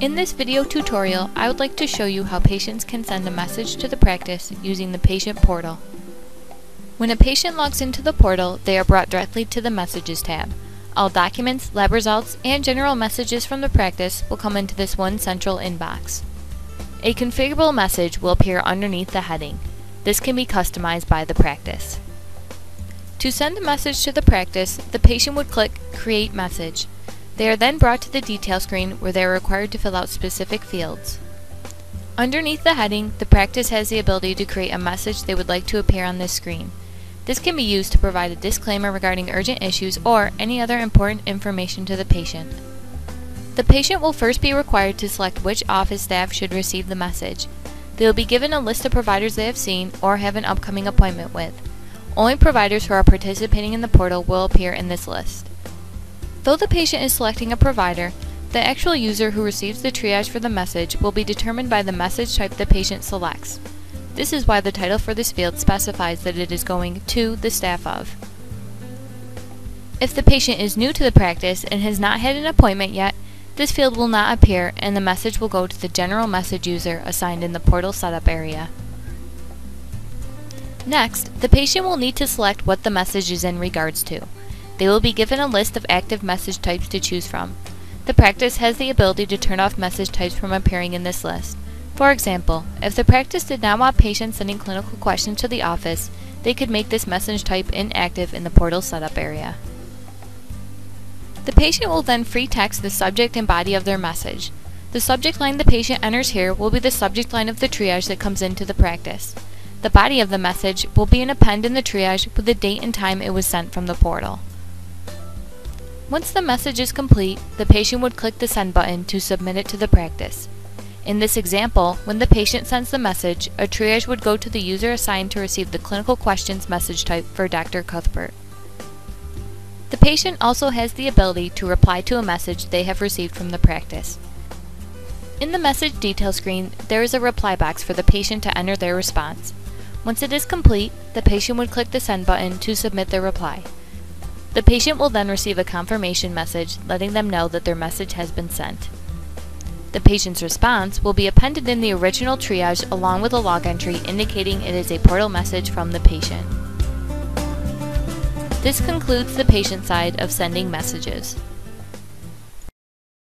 In this video tutorial, I would like to show you how patients can send a message to the practice using the patient portal. When a patient logs into the portal, they are brought directly to the Messages tab. All documents, lab results, and general messages from the practice will come into this one central inbox. A configurable message will appear underneath the heading. This can be customized by the practice. To send a message to the practice, the patient would click Create Message. They are then brought to the detail screen where they are required to fill out specific fields. Underneath the heading, the practice has the ability to create a message they would like to appear on this screen. This can be used to provide a disclaimer regarding urgent issues or any other important information to the patient. The patient will first be required to select which office staff should receive the message. They will be given a list of providers they have seen or have an upcoming appointment with. Only providers who are participating in the portal will appear in this list. Though the patient is selecting a provider, the actual user who receives the triage for the message will be determined by the message type the patient selects. This is why the title for this field specifies that it is going to the staff of. If the patient is new to the practice and has not had an appointment yet, this field will not appear and the message will go to the general message user assigned in the portal setup area. Next, the patient will need to select what the message is in regards to. They will be given a list of active message types to choose from. The practice has the ability to turn off message types from appearing in this list. For example, if the practice did not want patients sending clinical questions to the office, they could make this message type inactive in the portal setup area. The patient will then free text the subject and body of their message. The subject line the patient enters here will be the subject line of the triage that comes into the practice. The body of the message will be an append in the triage with the date and time it was sent from the portal. Once the message is complete, the patient would click the Send button to submit it to the practice. In this example, when the patient sends the message, a triage would go to the user assigned to receive the clinical questions message type for Dr. Cuthbert. The patient also has the ability to reply to a message they have received from the practice. In the message detail screen, there is a reply box for the patient to enter their response. Once it is complete, the patient would click the Send button to submit their reply. The patient will then receive a confirmation message letting them know that their message has been sent. The patient's response will be appended in the original triage along with a log entry indicating it is a portal message from the patient. This concludes the patient side of sending messages.